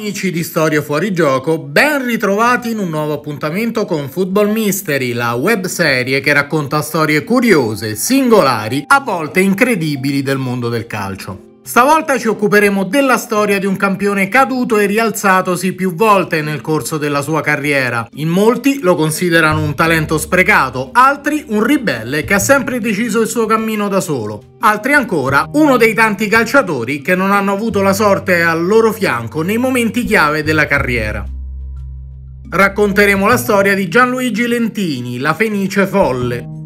amici di Storia Fuori Gioco, ben ritrovati in un nuovo appuntamento con Football Mystery, la web serie che racconta storie curiose, singolari, a volte incredibili del mondo del calcio. Stavolta ci occuperemo della storia di un campione caduto e rialzatosi più volte nel corso della sua carriera. In molti lo considerano un talento sprecato, altri un ribelle che ha sempre deciso il suo cammino da solo. Altri ancora uno dei tanti calciatori che non hanno avuto la sorte al loro fianco nei momenti chiave della carriera. Racconteremo la storia di Gianluigi Lentini, la Fenice Folle,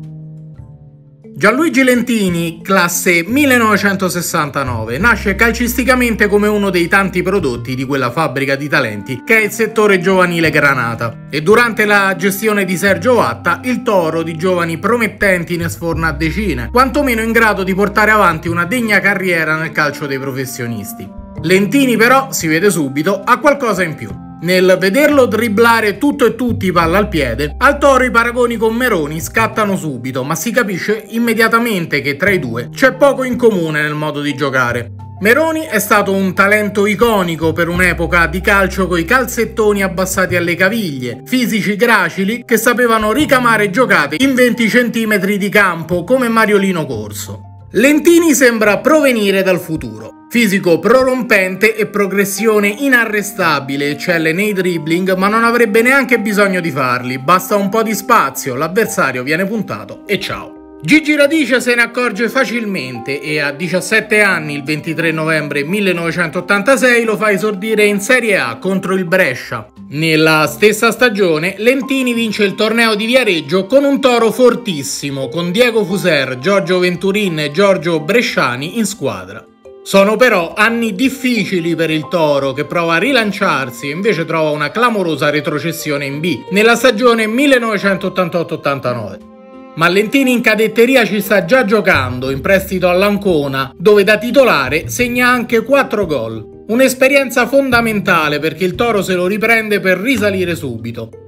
Gianluigi Lentini, classe 1969, nasce calcisticamente come uno dei tanti prodotti di quella fabbrica di talenti che è il settore giovanile Granata e durante la gestione di Sergio Vatta il toro di giovani promettenti ne sforna decine, quantomeno in grado di portare avanti una degna carriera nel calcio dei professionisti. Lentini però, si vede subito, ha qualcosa in più. Nel vederlo dribblare tutto e tutti palla al piede, al toro i paragoni con Meroni scattano subito, ma si capisce immediatamente che tra i due c'è poco in comune nel modo di giocare. Meroni è stato un talento iconico per un'epoca di calcio coi calzettoni abbassati alle caviglie, fisici gracili che sapevano ricamare giocate in 20 cm di campo come Mariolino Corso. Lentini sembra provenire dal futuro. Fisico prorompente e progressione inarrestabile, eccelle nei dribbling, ma non avrebbe neanche bisogno di farli, basta un po' di spazio, l'avversario viene puntato e ciao. Gigi Radice se ne accorge facilmente e a 17 anni, il 23 novembre 1986, lo fa esordire in Serie A contro il Brescia. Nella stessa stagione, Lentini vince il torneo di Viareggio con un toro fortissimo, con Diego Fuser, Giorgio Venturin e Giorgio Bresciani in squadra. Sono però anni difficili per il Toro che prova a rilanciarsi e invece trova una clamorosa retrocessione in B nella stagione 1988-89. Mallentini in cadetteria ci sta già giocando in prestito all'Ancona, dove da titolare segna anche 4 gol. Un'esperienza fondamentale perché il Toro se lo riprende per risalire subito.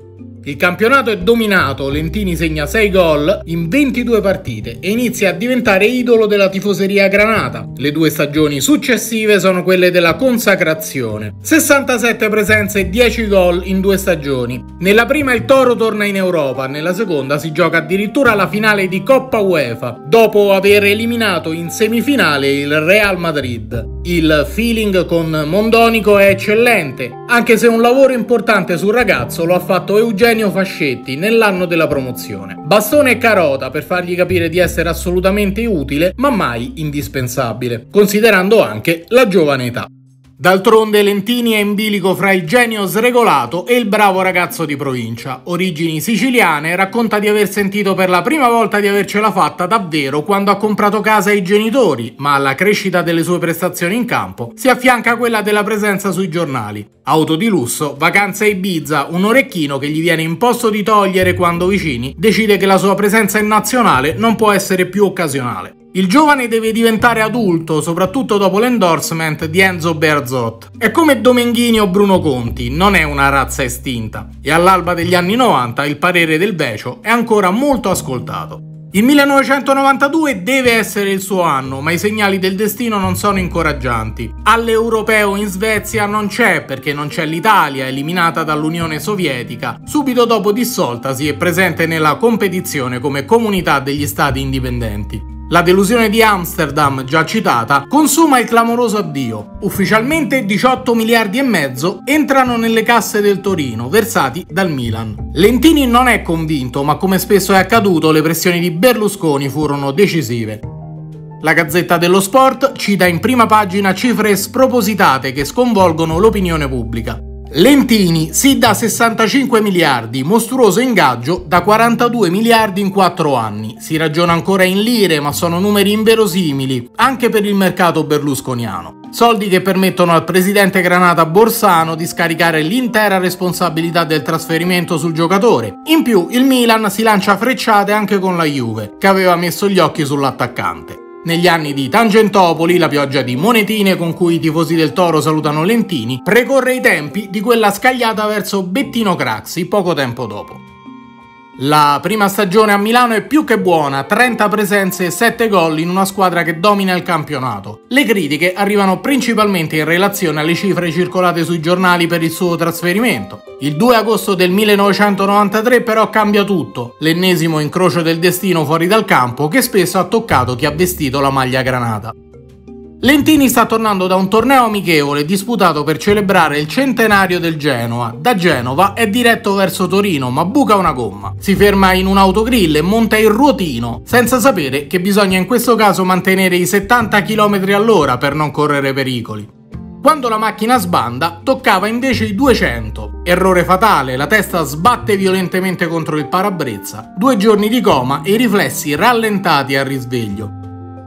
Il campionato è dominato, Lentini segna 6 gol in 22 partite e inizia a diventare idolo della tifoseria granata. Le due stagioni successive sono quelle della consacrazione. 67 presenze e 10 gol in due stagioni. Nella prima il Toro torna in Europa, nella seconda si gioca addirittura la finale di Coppa UEFA, dopo aver eliminato in semifinale il Real Madrid. Il feeling con Mondonico è eccellente, anche se un lavoro importante sul ragazzo lo ha fatto Eugenio Eugenio Fascetti nell'anno della promozione. Bastone e carota per fargli capire di essere assolutamente utile, ma mai indispensabile, considerando anche la giovane età. D'altronde Lentini è in bilico fra il genio sregolato e il bravo ragazzo di provincia. Origini siciliane, racconta di aver sentito per la prima volta di avercela fatta davvero quando ha comprato casa ai genitori, ma alla crescita delle sue prestazioni in campo si affianca quella della presenza sui giornali. Auto di lusso, vacanze a Ibiza, un orecchino che gli viene imposto di togliere quando vicini, decide che la sua presenza in nazionale non può essere più occasionale. Il giovane deve diventare adulto, soprattutto dopo l'endorsement di Enzo Berzot. È come Domenghini o Bruno Conti, non è una razza estinta. E all'alba degli anni 90 il parere del Vecio è ancora molto ascoltato. Il 1992 deve essere il suo anno, ma i segnali del destino non sono incoraggianti. All'europeo in Svezia non c'è perché non c'è l'Italia, eliminata dall'Unione Sovietica. Subito dopo dissoltasi è presente nella competizione come comunità degli stati indipendenti. La delusione di Amsterdam, già citata, consuma il clamoroso addio. Ufficialmente 18 miliardi e mezzo entrano nelle casse del Torino, versati dal Milan. Lentini non è convinto, ma come spesso è accaduto, le pressioni di Berlusconi furono decisive. La Gazzetta dello Sport cita in prima pagina cifre spropositate che sconvolgono l'opinione pubblica. Lentini si dà 65 miliardi, mostruoso ingaggio da 42 miliardi in 4 anni. Si ragiona ancora in lire, ma sono numeri inverosimili, anche per il mercato berlusconiano. Soldi che permettono al presidente Granata Borsano di scaricare l'intera responsabilità del trasferimento sul giocatore. In più, il Milan si lancia frecciate anche con la Juve, che aveva messo gli occhi sull'attaccante. Negli anni di Tangentopoli, la pioggia di monetine con cui i tifosi del Toro salutano Lentini, precorre i tempi di quella scagliata verso Bettino Craxi poco tempo dopo. La prima stagione a Milano è più che buona, 30 presenze e 7 gol in una squadra che domina il campionato. Le critiche arrivano principalmente in relazione alle cifre circolate sui giornali per il suo trasferimento. Il 2 agosto del 1993 però cambia tutto, l'ennesimo incrocio del destino fuori dal campo che spesso ha toccato chi ha vestito la maglia granata. Lentini sta tornando da un torneo amichevole disputato per celebrare il centenario del Genoa. Da Genova è diretto verso Torino, ma buca una gomma. Si ferma in un autogrill e monta il ruotino, senza sapere che bisogna in questo caso mantenere i 70 km all'ora per non correre pericoli. Quando la macchina sbanda, toccava invece i 200. Errore fatale, la testa sbatte violentemente contro il parabrezza. Due giorni di coma e i riflessi rallentati al risveglio.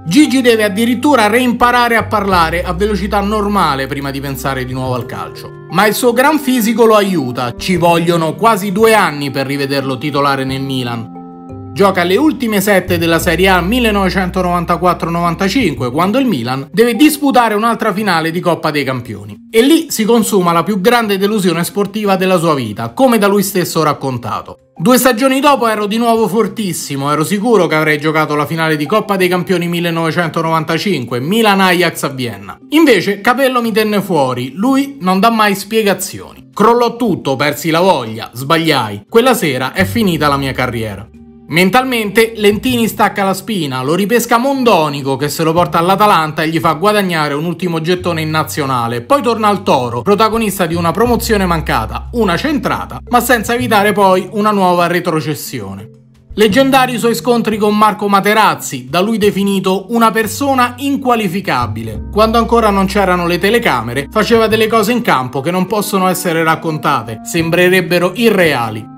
Gigi deve addirittura reimparare a parlare a velocità normale prima di pensare di nuovo al calcio. Ma il suo gran fisico lo aiuta, ci vogliono quasi due anni per rivederlo titolare nel Milan. Gioca le ultime sette della Serie A 1994-95 quando il Milan deve disputare un'altra finale di Coppa dei Campioni. E lì si consuma la più grande delusione sportiva della sua vita, come da lui stesso raccontato. Due stagioni dopo ero di nuovo fortissimo, ero sicuro che avrei giocato la finale di Coppa dei Campioni 1995, Milan-Ajax a Vienna. Invece Capello mi tenne fuori, lui non dà mai spiegazioni. Crollò tutto, persi la voglia, sbagliai. Quella sera è finita la mia carriera. Mentalmente Lentini stacca la spina, lo ripesca Mondonico che se lo porta all'Atalanta e gli fa guadagnare un ultimo gettone in nazionale, poi torna al Toro, protagonista di una promozione mancata, una centrata, ma senza evitare poi una nuova retrocessione. Leggendari i suoi scontri con Marco Materazzi, da lui definito una persona inqualificabile. Quando ancora non c'erano le telecamere, faceva delle cose in campo che non possono essere raccontate, sembrerebbero irreali.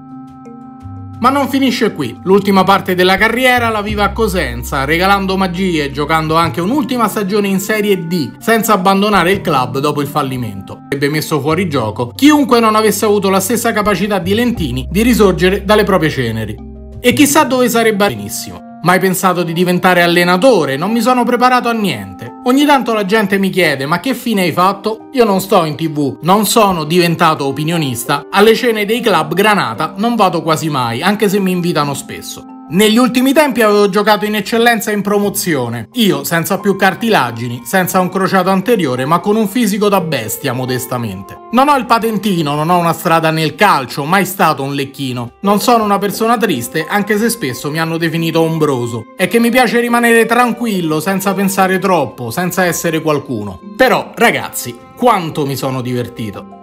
Ma non finisce qui. L'ultima parte della carriera la vive a Cosenza, regalando magie, giocando anche un'ultima stagione in Serie D, senza abbandonare il club dopo il fallimento. Ebbe messo fuori gioco chiunque non avesse avuto la stessa capacità di Lentini di risorgere dalle proprie ceneri. E chissà dove sarebbe benissimo. Mai pensato di diventare allenatore, non mi sono preparato a niente. Ogni tanto la gente mi chiede ma che fine hai fatto? Io non sto in tv, non sono diventato opinionista, alle cene dei club Granata non vado quasi mai, anche se mi invitano spesso. Negli ultimi tempi avevo giocato in eccellenza in promozione, io senza più cartilagini, senza un crociato anteriore, ma con un fisico da bestia, modestamente. Non ho il patentino, non ho una strada nel calcio, mai stato un lecchino. Non sono una persona triste, anche se spesso mi hanno definito ombroso. È che mi piace rimanere tranquillo, senza pensare troppo, senza essere qualcuno. Però, ragazzi, quanto mi sono divertito.